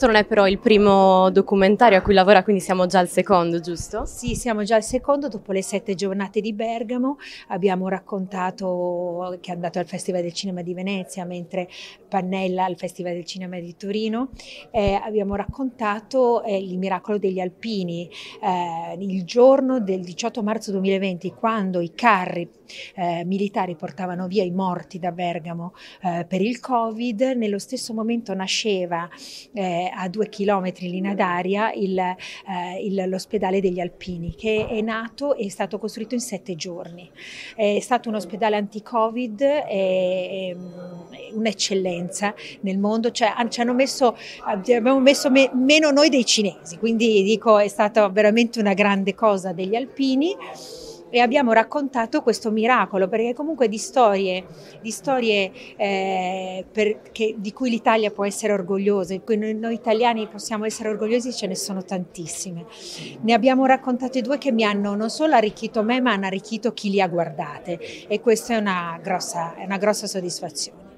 Questo non è però il primo documentario a cui lavora, quindi siamo già al secondo, giusto? Sì, siamo già al secondo, dopo le sette giornate di Bergamo abbiamo raccontato che è andato al Festival del Cinema di Venezia, mentre Pannella al Festival del Cinema di Torino, eh, abbiamo raccontato eh, il miracolo degli alpini, eh, il giorno del 18 marzo 2020, quando i carri eh, militari portavano via i morti da Bergamo eh, per il Covid, nello stesso momento nasceva eh, a due chilometri lì ad aria il, eh, il, l'ospedale degli Alpini che è nato e è stato costruito in sette giorni. È stato un ospedale anti-Covid, è, un'eccellenza nel mondo, cioè, ci hanno messo, abbiamo messo me, meno noi dei cinesi, quindi dico è stata veramente una grande cosa degli Alpini e abbiamo raccontato questo miracolo perché comunque di storie, di storie eh, che, di cui l'Italia può essere orgogliosa, di cui noi, noi, italiani possiamo essere orgogliosi, ce ne sono tantissime. Ne abbiamo raccontate due che mi hanno non solo arricchito me ma hanno arricchito chi li ha guardate e questa è una grossa, è una grossa soddisfazione.